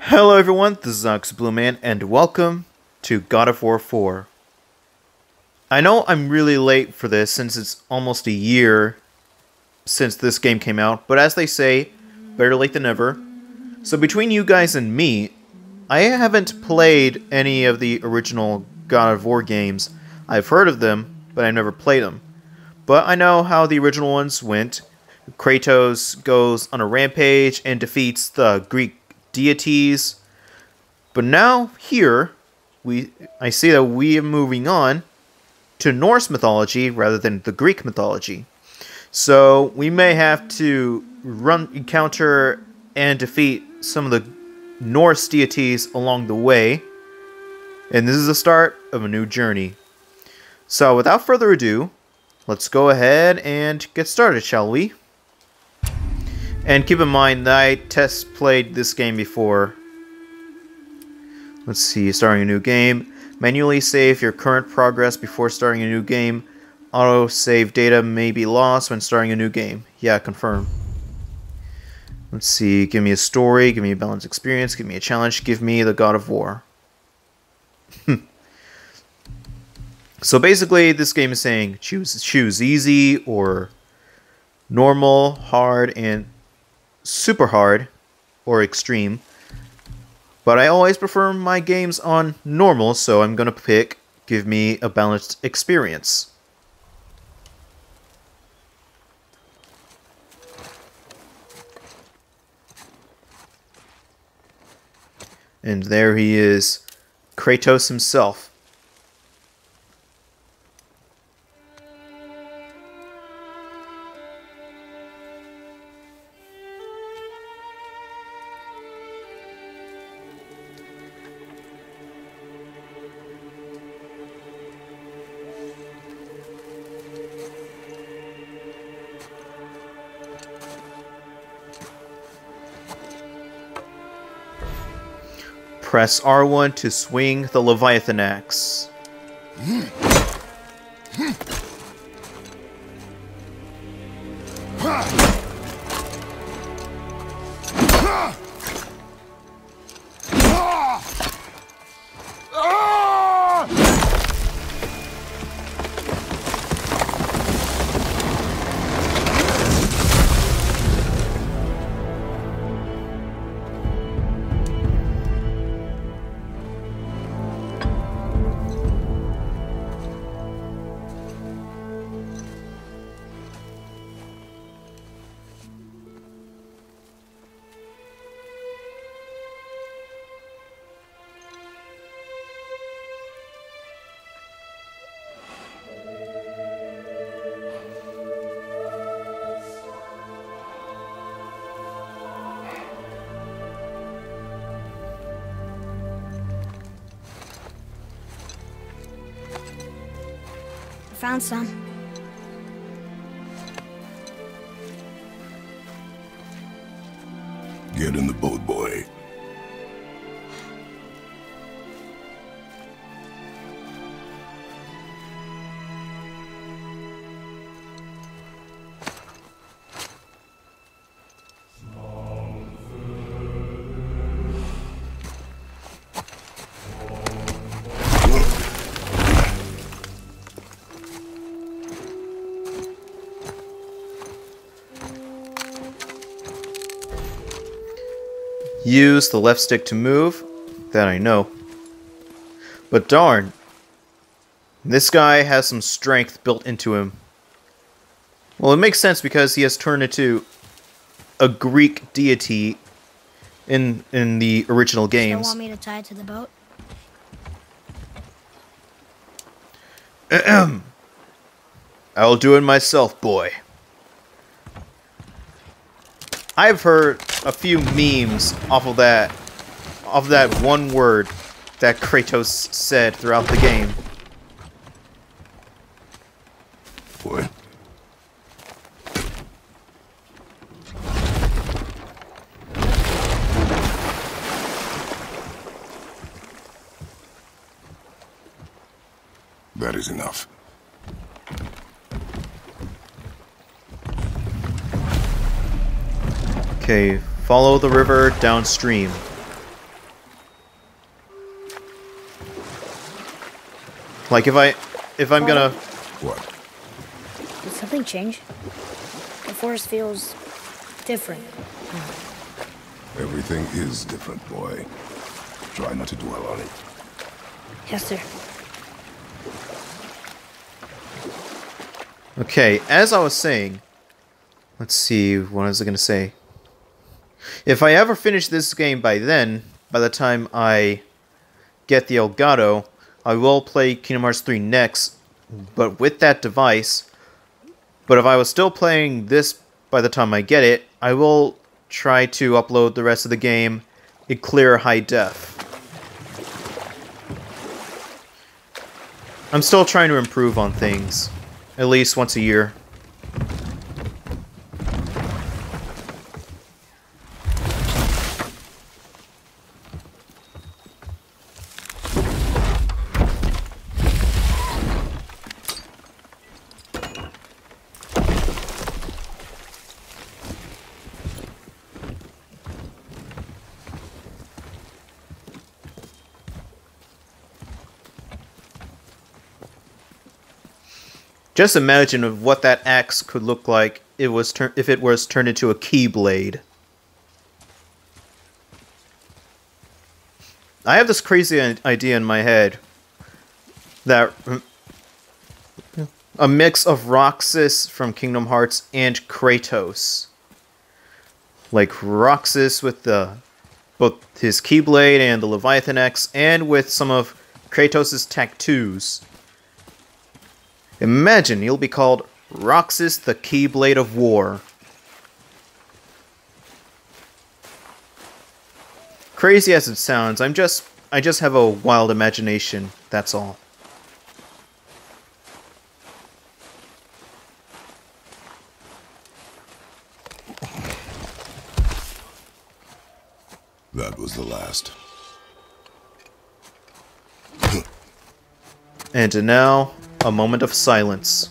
Hello everyone, this is Ox Blue Man, and welcome to God of War 4. I know I'm really late for this since it's almost a year since this game came out, but as they say, better late than never. So between you guys and me, I haven't played any of the original God of War games. I've heard of them, but I've never played them. But I know how the original ones went. Kratos goes on a rampage and defeats the Greek deities. But now here we I see that we are moving on to Norse mythology rather than the Greek mythology. So we may have to run encounter and defeat some of the Norse deities along the way. And this is the start of a new journey. So without further ado, let's go ahead and get started, shall we? And keep in mind I test played this game before. Let's see, starting a new game. Manually save your current progress before starting a new game. Auto save data may be lost when starting a new game. Yeah, confirm. Let's see, give me a story, give me a balanced experience, give me a challenge, give me the God of War. so basically, this game is saying choose choose easy or normal, hard, and super hard or extreme. But I always prefer my games on normal, so I'm gonna pick give me a balanced experience. And there he is, Kratos himself. Press R1 to swing the Leviathan axe. Hmm. Found some. Get in the boat, Use the left stick to move. That I know. But darn. This guy has some strength built into him. Well, it makes sense because he has turned into a Greek deity in in the original Still games. want me to tie it to the boat? I'll do it myself, boy. I've heard a few memes off of that off of that one word that Kratos said throughout the game. Boy. That is enough. Okay, follow the river downstream. Like if I, if I'm gonna... What? Did something change? The forest feels different. Everything is different, boy. Try not to dwell on it. Yes, sir. Okay, as I was saying, let's see, what was going to say? If I ever finish this game by then, by the time I get the Elgato, I will play Kingdom Hearts 3 next, but with that device. But if I was still playing this by the time I get it, I will try to upload the rest of the game in clear high def. I'm still trying to improve on things. At least once a year. Just imagine of what that axe could look like it was if it was turned into a keyblade. I have this crazy idea in my head that a mix of Roxas from Kingdom Hearts and Kratos. Like Roxas with the both his keyblade and the Leviathan axe and with some of Kratos' tattoos. Imagine you'll be called Roxas the Keyblade of War. Crazy as it sounds, I'm just I just have a wild imagination, that's all. That was the last. And to now, a moment of silence.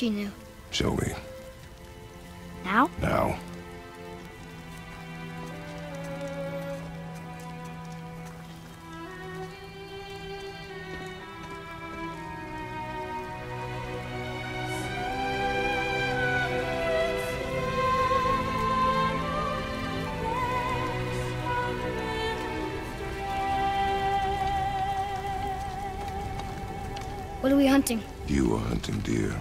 She knew. Now? Now. What are we hunting? You are hunting deer.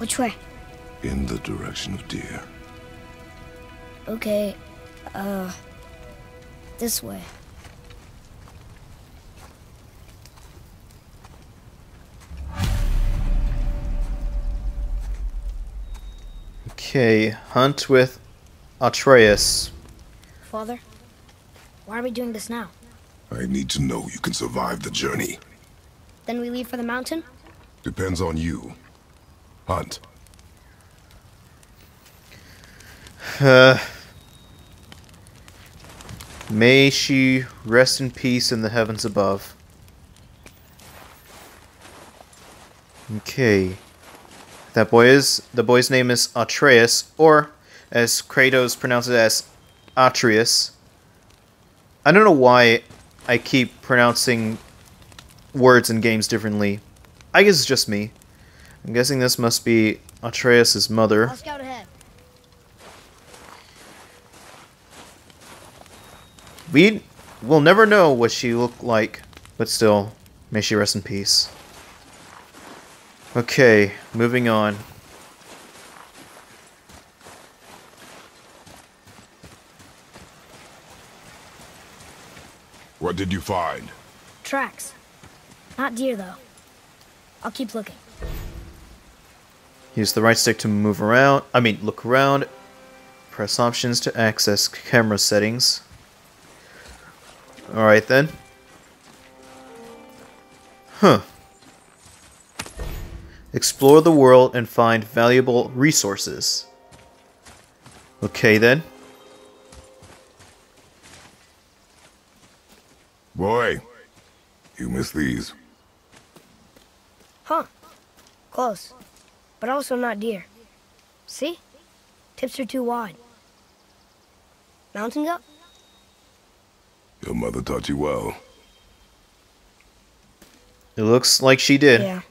Which way? In the direction of deer. Okay, uh, this way. Okay, hunt with Atreus. Father, why are we doing this now? I need to know you can survive the journey. Then we leave for the mountain? Depends on you. Hunt. Uh, may she rest in peace in the heavens above. Okay. That boy is the boy's name is Atreus, or as Kratos pronounces it as Atreus. I don't know why I keep pronouncing words in games differently. I guess it's just me. I'm guessing this must be Atreus' mother. I'll scout ahead. We will never know what she looked like, but still, may she rest in peace. Okay, moving on. What did you find? Tracks. Not deer, though. I'll keep looking. Use the right stick to move around. I mean, look around. Press options to access camera settings. Alright then. Huh. Explore the world and find valuable resources. Okay then. Boy, you missed these. Huh. Close. But also not deer. See? Tips are too wide. Mountain goat? Your mother taught you well. It looks like she did. Yeah.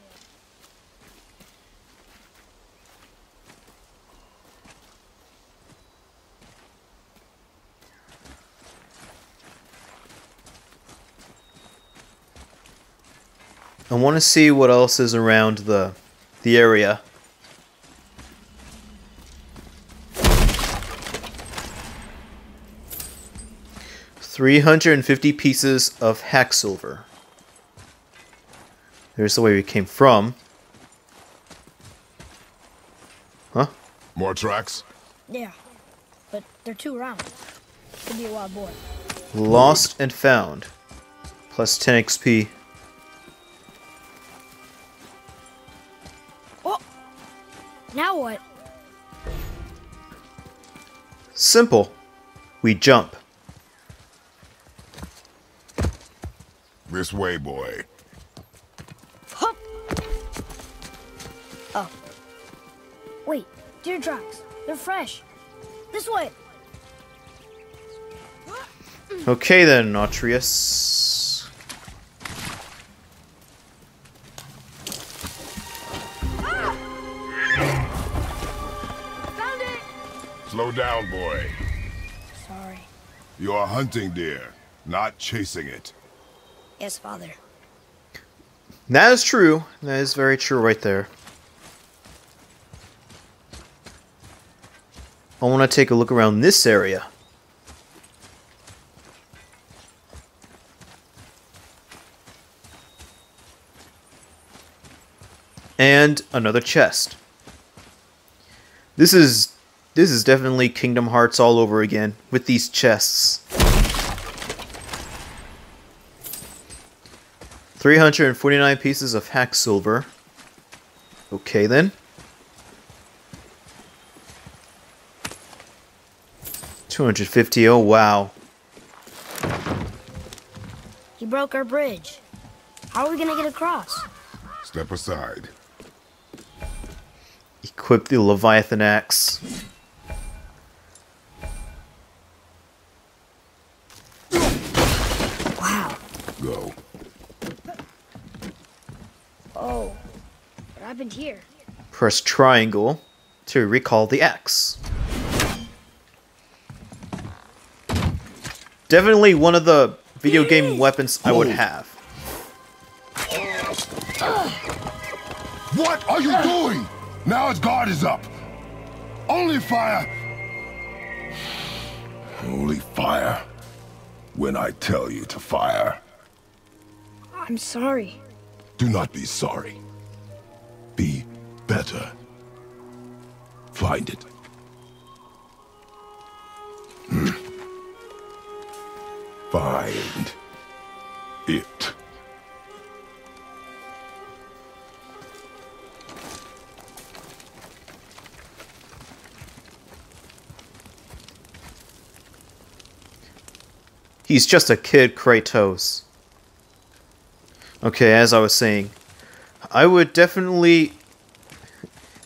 I want to see what else is around the the area. Three hundred and fifty pieces of hack silver. There's the way we came from. Huh? More tracks? Yeah. But they're too round. Could be a wild boar. Lost and found. Plus 10 XP. Oh! Now what? Simple. We jump. This way, boy. Hup! Oh. Wait, deer tracks. They're fresh. This way. Okay then, Atreus. Found it! Slow down, boy. Sorry. You are hunting deer, not chasing it. Yes, father. That is true. That is very true right there. I want to take a look around this area. And another chest. This is this is definitely Kingdom Hearts all over again with these chests. 349 pieces of hack silver. Okay then. 250, oh wow. He broke our bridge. How are we gonna get across? Step aside. Equip the Leviathan axe. Wow. Go. Oh. What happened here? Press triangle to recall the axe. Definitely one of the video game weapons I would have. What are you doing? Now his guard is up. Only fire. Only fire. When I tell you to fire. I'm sorry. Do not be sorry. Be better. Find it. Hmm. Find it. He's just a kid, Kratos. Okay, as I was saying, I would definitely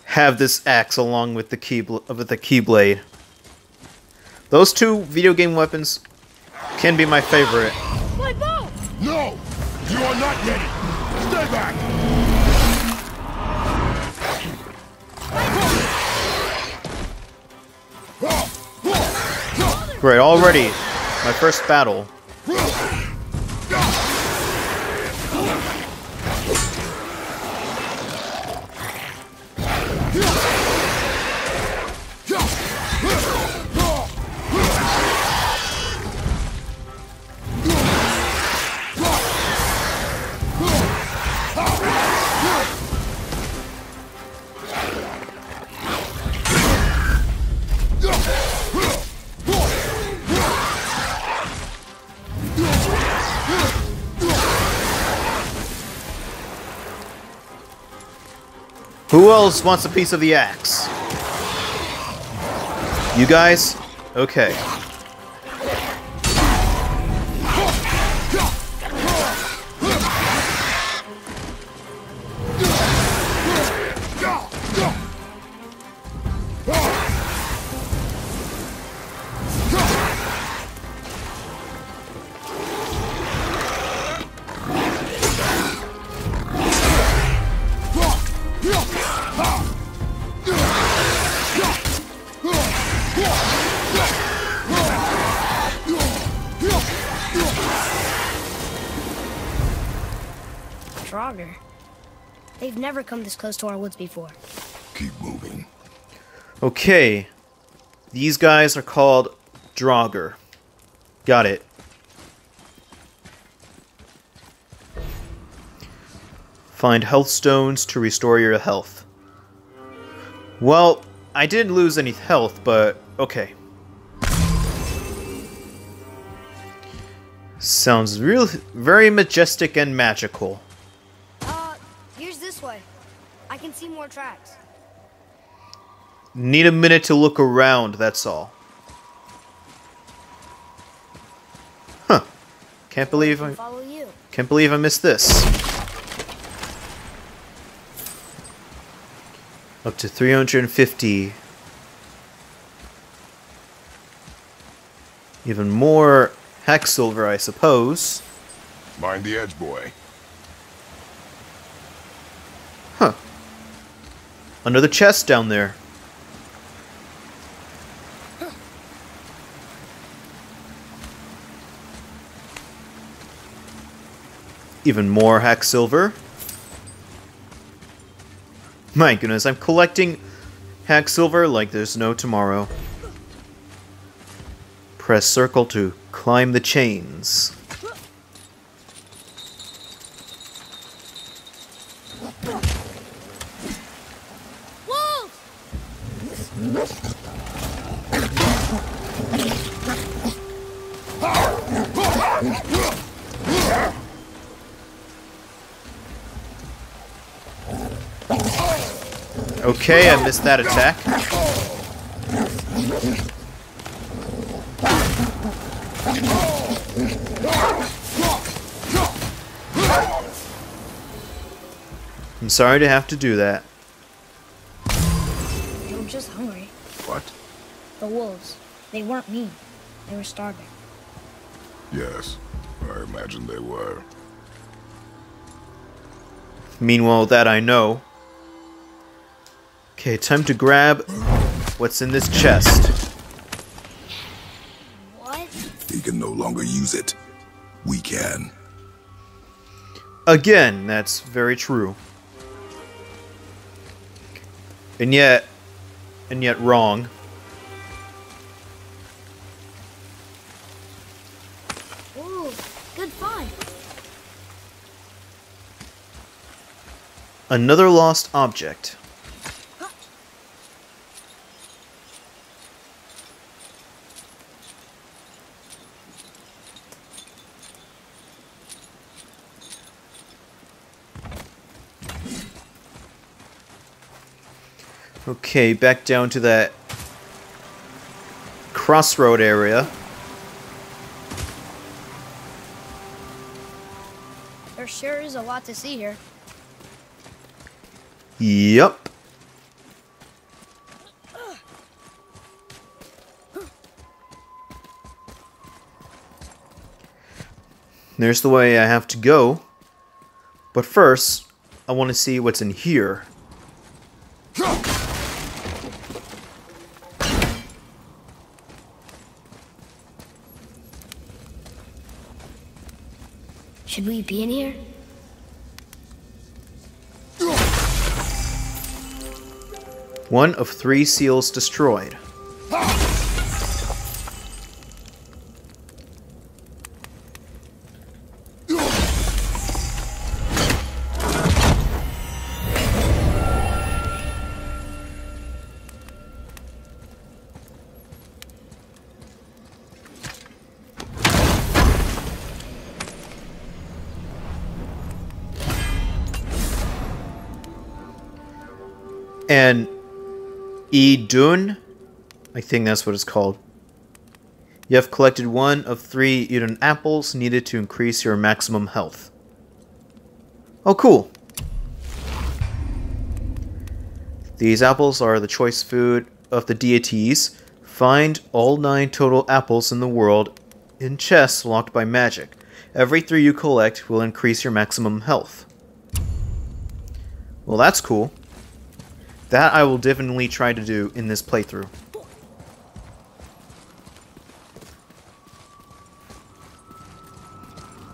have this axe along with the key with the keyblade. Those two video game weapons can be my favorite. My bow! No! You are not ready! Stay back! Great, already my first battle. Who else wants a piece of the axe? You guys? Okay. Never come this close to our woods before. Keep moving. Okay. These guys are called Draugr. Got it. Find health stones to restore your health. Well, I didn't lose any health, but okay. Sounds real, very majestic and magical. Uh, here's this way. I can see more tracks. Need a minute to look around, that's all. Huh. Can't believe I you. can't believe I missed this. Up to 350. Even more hack silver, I suppose. Mind the edge, boy. Under the chest down there. Even more hack silver. My goodness, I'm collecting hack silver like there's no tomorrow. Press circle to climb the chains. Okay, I missed that attack. I'm sorry to have to do that. They were just hungry. What? The wolves. They weren't mean. They were starving. Yes, I imagine they were. Meanwhile, that I know. Okay, time to grab what's in this chest. What? He can no longer use it. We can. Again, that's very true. And yet, and yet wrong. Ooh, good find. Another lost object. Okay, back down to that crossroad area. There sure is a lot to see here. Yep. There's the way I have to go. But first, I want to see what's in here. Should we be in here? One of three seals destroyed. Idun, I think that's what it's called. You have collected one of three Idunn apples needed to increase your maximum health. Oh, cool. These apples are the choice food of the deities. Find all nine total apples in the world in chests locked by magic. Every three you collect will increase your maximum health. Well, that's cool. That I will definitely try to do in this playthrough.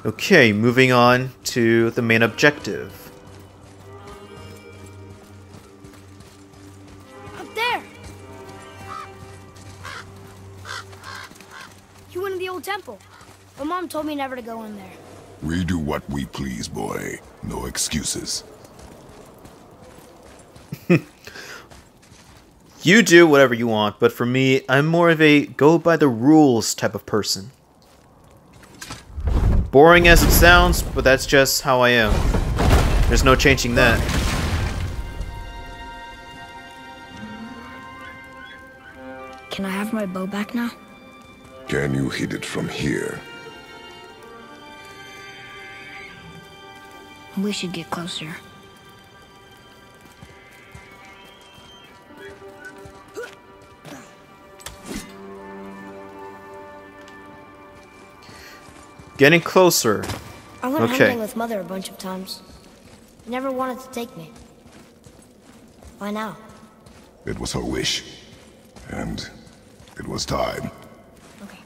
Okay, moving on to the main objective. Up there! You went in the old temple. My mom told me never to go in there. We do what we please, boy. No excuses. You do whatever you want, but for me, I'm more of a go by the rules type of person. Boring as it sounds, but that's just how I am. There's no changing that. Can I have my bow back now? Can you hit it from here? We should get closer. Getting closer. I went Okay. hunting with mother a bunch of times. Never wanted to take me. Why now? It was her wish. And it was time. Okay.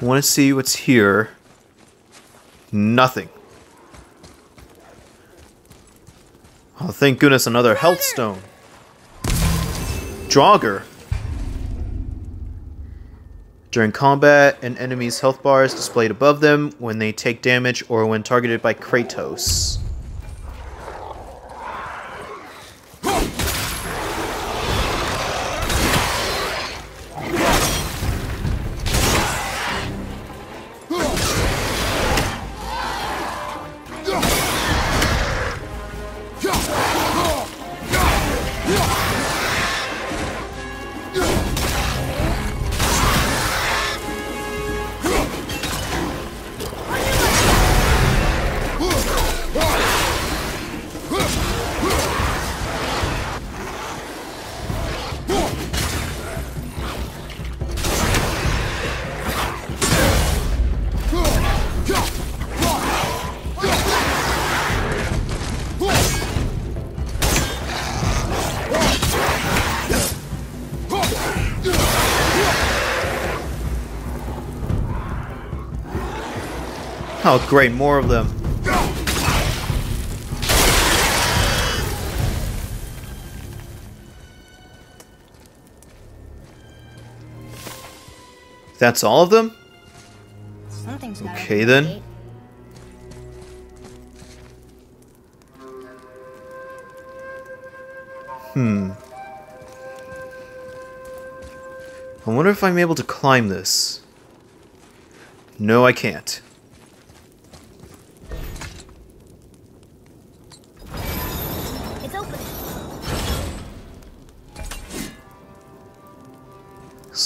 I want to see what's here. Nothing. Oh, thank goodness, another health stone. Jogger. During combat, an enemy's health bar is displayed above them when they take damage or when targeted by Kratos. Oh, great, more of them. That's all of them? Okay, then. wait. Hmm. I wonder if I'm able to climb this. No, I can't.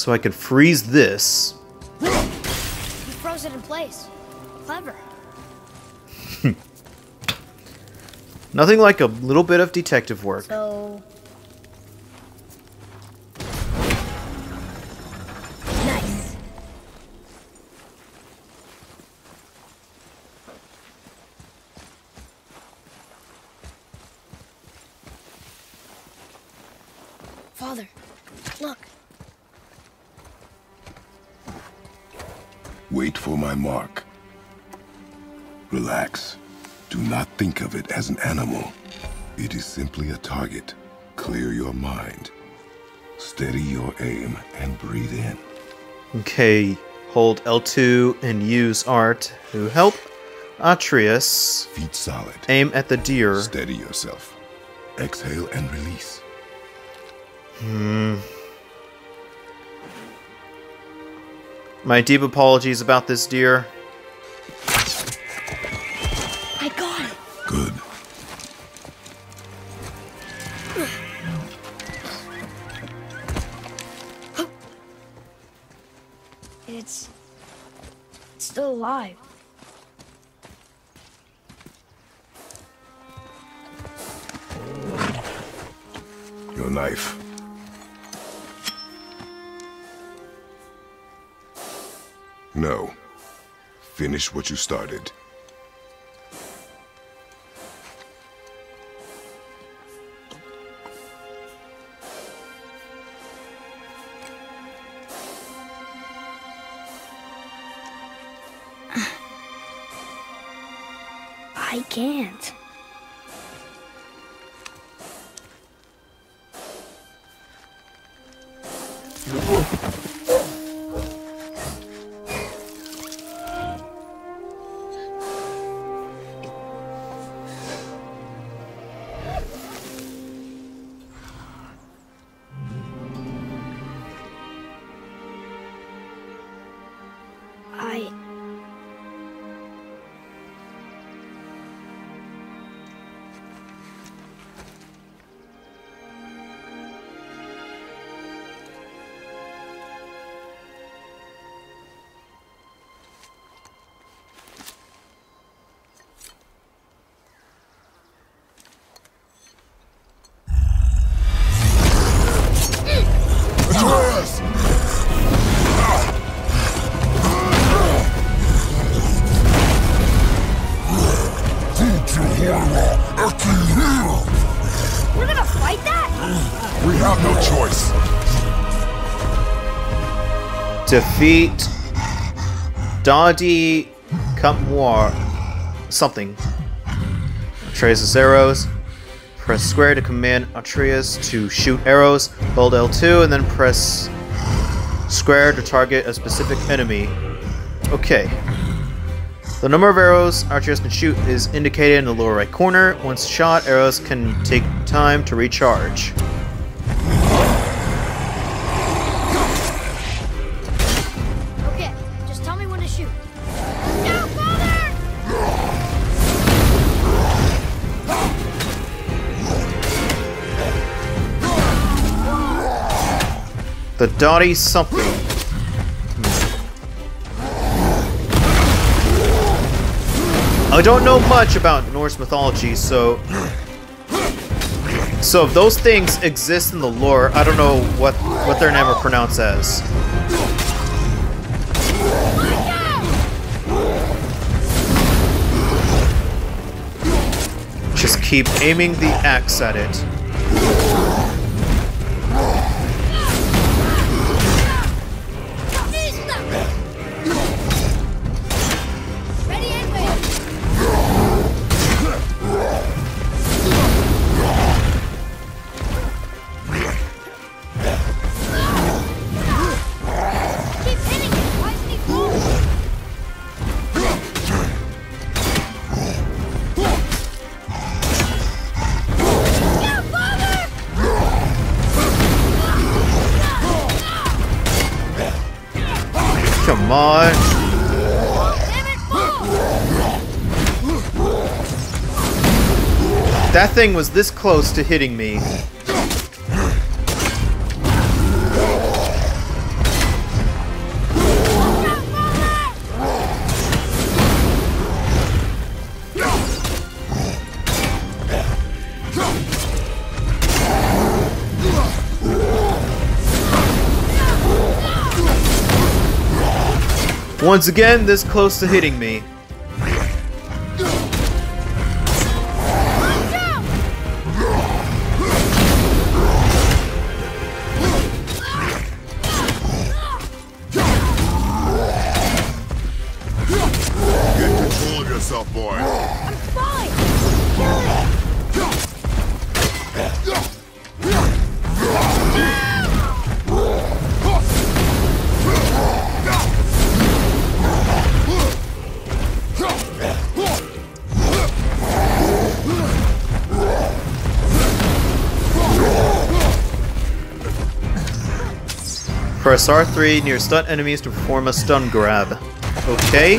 So I could freeze this. You froze it in place. Clever. Nothing like a little bit of detective work. So. Relax. Do not think of it as an animal. It is simply a target. Clear your mind. Steady your aim and breathe in. Okay, hold L2 and use art to help Atreus Feet solid. aim at the deer. Steady yourself. Exhale and release. Hmm. My deep apologies about this deer. Alive. Your knife. No. Finish what you started. Defeat Dadi Cutmoir something. Atreus' arrows. Press square to command Atreus to shoot arrows. Hold L2 and then press square to target a specific enemy. Okay. The number of arrows Atreus can shoot is indicated in the lower right corner. Once shot, arrows can take time to recharge. The Dottie something. I don't know much about Norse mythology, so so if those things exist in the lore, I don't know what what their name are pronounced as. Just keep aiming the axe at it. Thing was this close to hitting me. Once again, this close to hitting me. Press R3 near stun enemies to perform a stun grab. Okay.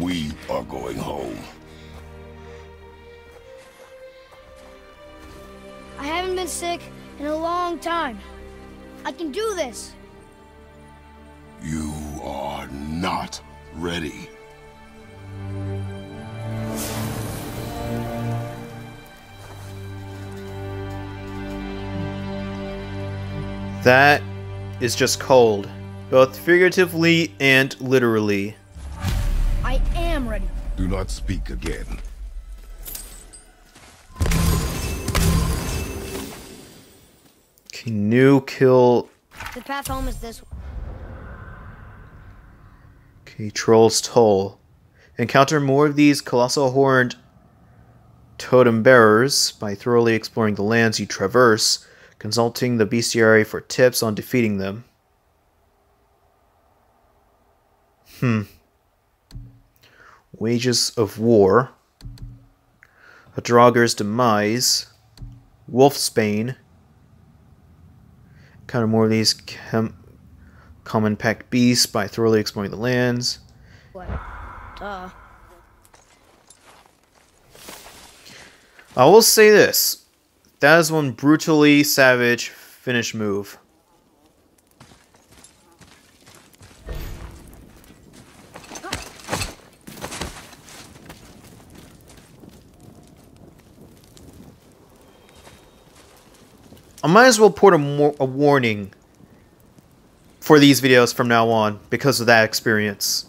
We are going home. I haven't been sick in a long time. I can do this. You are not ready. That is just cold. Both figuratively and literally. I am ready. Do not speak again. Okay, new kill. The path home is this way. Okay, Troll's Toll. Encounter more of these colossal horned totem bearers by thoroughly exploring the lands you traverse, consulting the bestiary for tips on defeating them. Hmm. Wages of War. A Draugr's Demise. Wolfsbane. Encounter more of these chem- common pack beasts by thoroughly exploring the lands. What? Duh. I will say this. That is one brutally savage finish move. I might as well put a, a warning for these videos from now on because of that experience.